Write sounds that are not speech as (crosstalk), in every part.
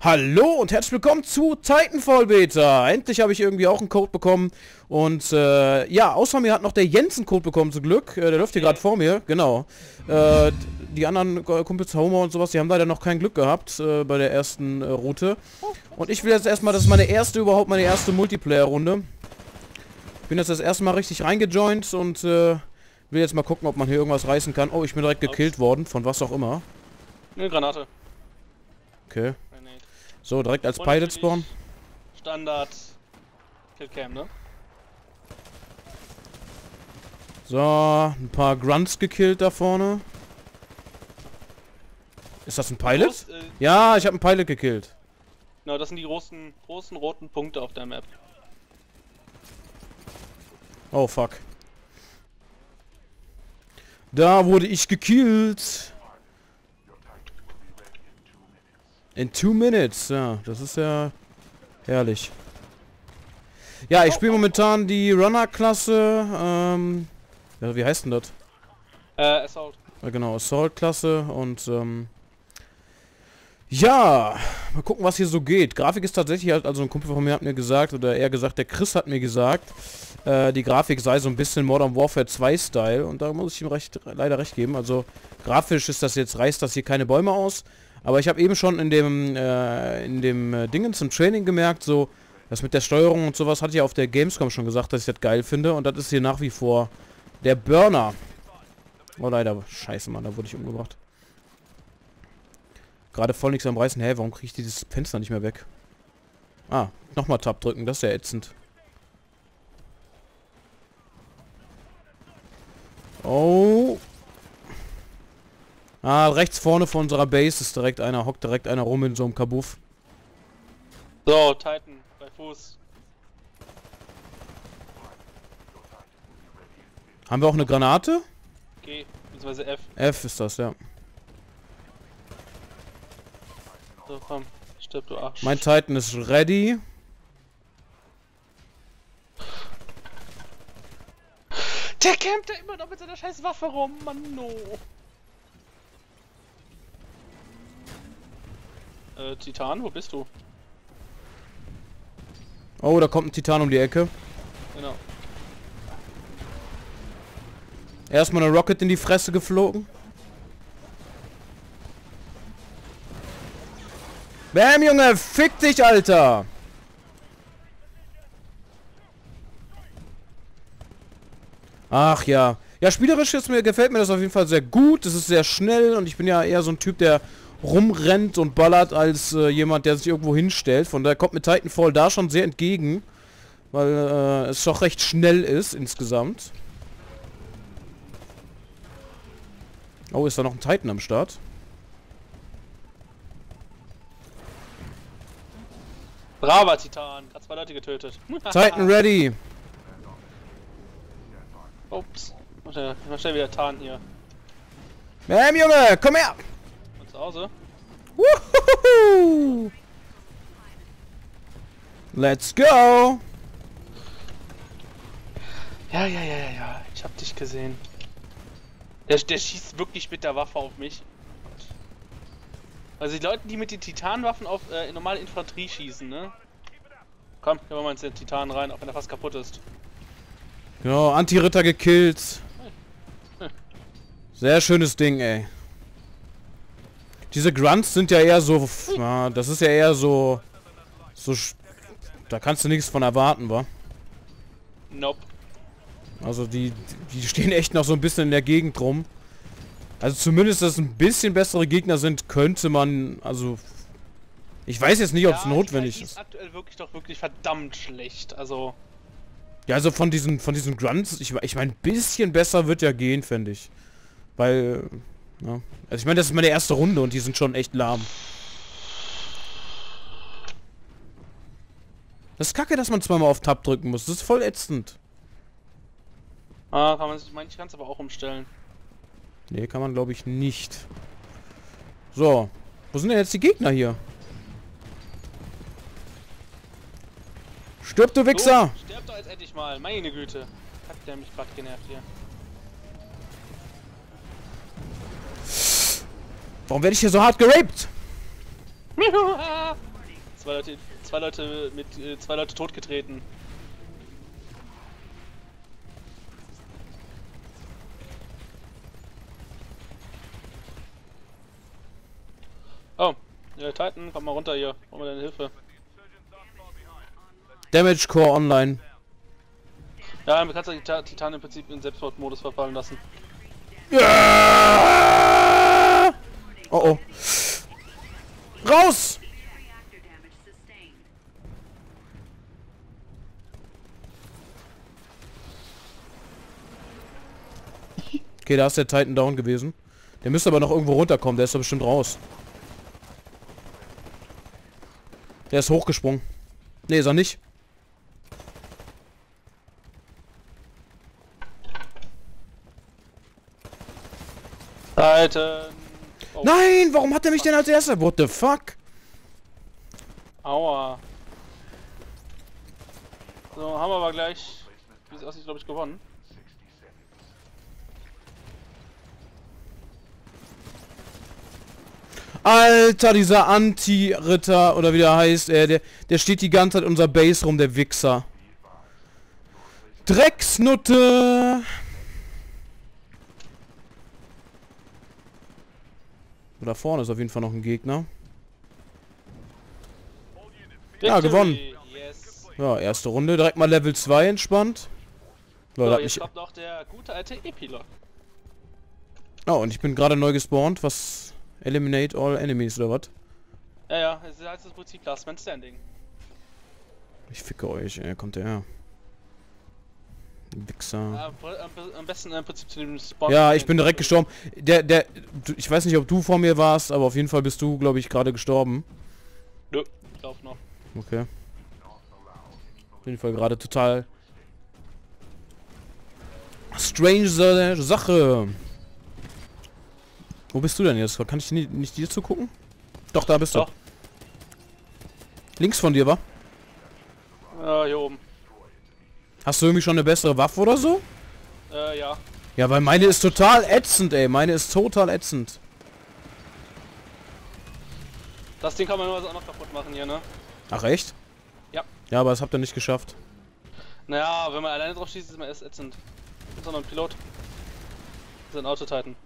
Hallo und herzlich willkommen zu Titanfall Beta. Endlich habe ich irgendwie auch einen Code bekommen. Und äh, ja, außer mir hat noch der Jens einen Code bekommen zum Glück. Äh, der läuft hier gerade vor mir, genau. Äh, die anderen Kumpels Homer und sowas, die haben leider noch kein Glück gehabt äh, bei der ersten äh, Route. Und ich will jetzt erstmal, das ist meine erste überhaupt, meine erste Multiplayer-Runde. Ich bin jetzt das erste Mal richtig reingejoint und äh, will jetzt mal gucken, ob man hier irgendwas reißen kann. Oh, ich bin direkt gekillt worden, von was auch immer. Eine Granate. Okay. So, direkt als Pilot spawn. Standard Killcam, ne? So, ein paar Grunts gekillt da vorne. Ist das ein Pilot? Groß, äh, ja, ich habe einen Pilot gekillt. Genau, das sind die großen, großen roten Punkte auf der Map. Oh, fuck. Da wurde ich gekillt. In two minutes, ja, das ist ja herrlich. Ja, ich spiele momentan die Runner-Klasse, ähm, ja, wie heißt denn das? Äh, Assault. Ja, genau, Assault-Klasse und, ähm, ja, mal gucken, was hier so geht. Grafik ist tatsächlich halt, also ein Kumpel von mir hat mir gesagt, oder eher gesagt, der Chris hat mir gesagt, äh, die Grafik sei so ein bisschen Modern Warfare 2 Style und da muss ich ihm recht, leider recht geben. Also grafisch ist das jetzt, reißt das hier keine Bäume aus, aber ich habe eben schon in dem, äh, in dem äh, Dingen zum Training gemerkt, so, das mit der Steuerung und sowas hatte ich ja auf der Gamescom schon gesagt, dass ich das geil finde. Und das ist hier nach wie vor der Burner. Oh leider, scheiße Mann, da wurde ich umgebracht. Gerade voll nichts am Reißen. Hä, warum kriege ich dieses Fenster nicht mehr weg? Ah, nochmal Tab drücken, das ist ja ätzend. Oh, Ah, rechts vorne von unserer Base ist direkt einer, hockt direkt einer rum in so einem Kabuff. So, Titan, bei Fuß. Haben wir auch eine Granate? G, bzw. F. F ist das, ja. So, komm, stirb du Arsch. Mein Titan ist ready. Der campt da immer noch mit seiner scheiß Waffe rum, Mann, no. Äh, Titan, wo bist du? Oh, da kommt ein Titan um die Ecke. Genau. Erstmal eine Rocket in die Fresse geflogen. Bam, Junge, fick dich, Alter! Ach ja. Ja, spielerisch ist mir, gefällt mir das auf jeden Fall sehr gut. Es ist sehr schnell und ich bin ja eher so ein Typ, der rumrennt und ballert als äh, jemand, der sich irgendwo hinstellt. Von daher kommt mir Titanfall da schon sehr entgegen. Weil äh, es doch recht schnell ist insgesamt. Oh, ist da noch ein Titan am Start? Braver Titan, hat zwei Leute getötet. (laughs) Titan ready. Ups. Schnell wieder Tarn hier. Bam, Junge, komm her! Zu Hause. Woohoo! Let's go! Ja, ja, ja, ja, ja. Ich hab dich gesehen. Der, der schießt wirklich mit der Waffe auf mich. Also die Leute, die mit den Titanwaffen auf äh, normale Infanterie schießen, ne? Komm, gehen wir mal ins Titan rein, auch wenn er fast kaputt ist. Genau, Anti-Ritter gekillt. Sehr schönes Ding, ey. Diese Grunts sind ja eher so, ja, das ist ja eher so, so, da kannst du nichts von erwarten, wa? Nope. Also die, die stehen echt noch so ein bisschen in der Gegend rum. Also zumindest, dass es ein bisschen bessere Gegner sind, könnte man, also, ich weiß jetzt nicht, ob es ja, notwendig ist. ist aktuell wirklich doch wirklich verdammt schlecht, also. Ja, also von diesen, von diesen Grunts, ich, ich meine, ein bisschen besser wird ja gehen, fände ich. Weil, ja. Also ich meine, das ist meine erste Runde und die sind schon echt lahm. Das ist kacke, dass man zweimal auf Tab drücken muss. Das ist voll ätzend. Ah, kann man sich manche kannst aber auch umstellen. Nee, kann man glaube ich nicht. So. Wo sind denn jetzt die Gegner hier? Stirb, du Wichser! So, stirb doch jetzt endlich mal. Meine Güte. Hat der mich gerade genervt hier. Warum werde ich hier so hart geraped? Zwei Leute, zwei Leute mit, äh, zwei Leute totgetreten. Oh, äh, Titan, komm mal runter hier. Brauchen wir deine Hilfe. Damage Core online. Ja, du kannst ja die Titan im Prinzip in Selbstmordmodus verfallen lassen. Ja! Oh oh. Raus! Okay, da ist der Titan down gewesen. Der müsste aber noch irgendwo runterkommen, der ist doch bestimmt raus. Der ist hochgesprungen. Ne, ist er nicht. Titan! Oh, Nein, warum hat er mich denn als erster? What the fuck? Aua. So, haben wir aber gleich, wie es aussieht, glaube ich, gewonnen. Alter, dieser Anti-Ritter, oder wie der heißt, äh, der, der steht die ganze Zeit in unserer Base rum, der Wichser. Drecksnutte! Da vorne ist auf jeden Fall noch ein Gegner. Ja, gewonnen. Yes. Ja, erste Runde, direkt mal Level 2 entspannt. Leute, So, jetzt mich... kommt noch der gute alte Epilog. Oh, und ich bin gerade neu gespawnt, was... Eliminate all enemies oder was? Ja, ja, es heißt das Prinzip Last Man Standing. Ich ficke euch, ey, kommt der her. Wichser. Ja, am, besten im Prinzip zu dem Spawn. Ja, ich bin direkt gestorben. Der, der, ich weiß nicht, ob du vor mir warst, aber auf jeden Fall bist du, glaube ich, gerade gestorben. Nö, ich lauf noch. Okay. Auf jeden Fall gerade total strange Sa- Sache. Wo bist du denn jetzt? Kann ich nicht, nicht dir zugucken? Doch, da bist Doch. du. Links von dir, war? Ja, hier oben. Hast du irgendwie schon eine bessere Waffe oder so? Äh, ja. Ja, weil meine ist total ätzend, ey. Meine ist total ätzend. Das Ding kann man nur auch noch kaputt machen hier, ne? Ach, echt? Ja. Ja, aber das habt ihr nicht geschafft. Naja, wenn man alleine drauf schießt, ist man erst ätzend. Ist auch noch ein Pilot. Das ist ein Autotitan.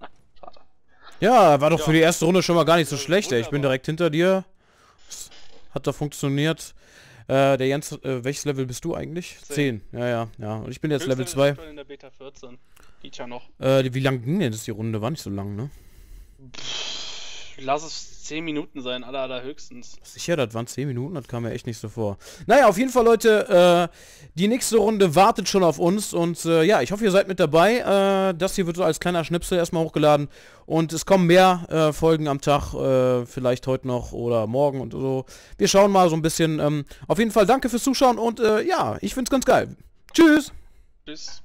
Ah, schade. Ja, war doch Ja. für die erste Runde schon mal gar nicht so Äh, schlecht, ey. Ich bin direkt hinter dir. Hat da funktioniert. Äh, der Jens, äh, welches Level bist du eigentlich? Zehn. 10. Ja, ja, ja. Und ich bin jetzt Level ist 2. aktuell in der Beta 14. Geht ja noch. Äh, wie lang ging denn das die Runde? War nicht so lang, ne? Lass es 10 Minuten sein, aller allerhöchstens. Sicher, das waren 10 Minuten, das kam mir echt nicht so vor. Naja, auf jeden Fall, Leute, äh, die nächste Runde wartet schon auf uns und äh, ja, ich hoffe, ihr seid mit dabei. Äh, das hier wird so als kleiner Schnipsel erstmal hochgeladen und es kommen mehr äh, Folgen am Tag, äh, vielleicht heute noch oder morgen und so. Wir schauen mal so ein bisschen. Ähm, auf jeden Fall danke fürs Zuschauen und äh, ja, ich find's ganz geil. Tschüss! Tschüss.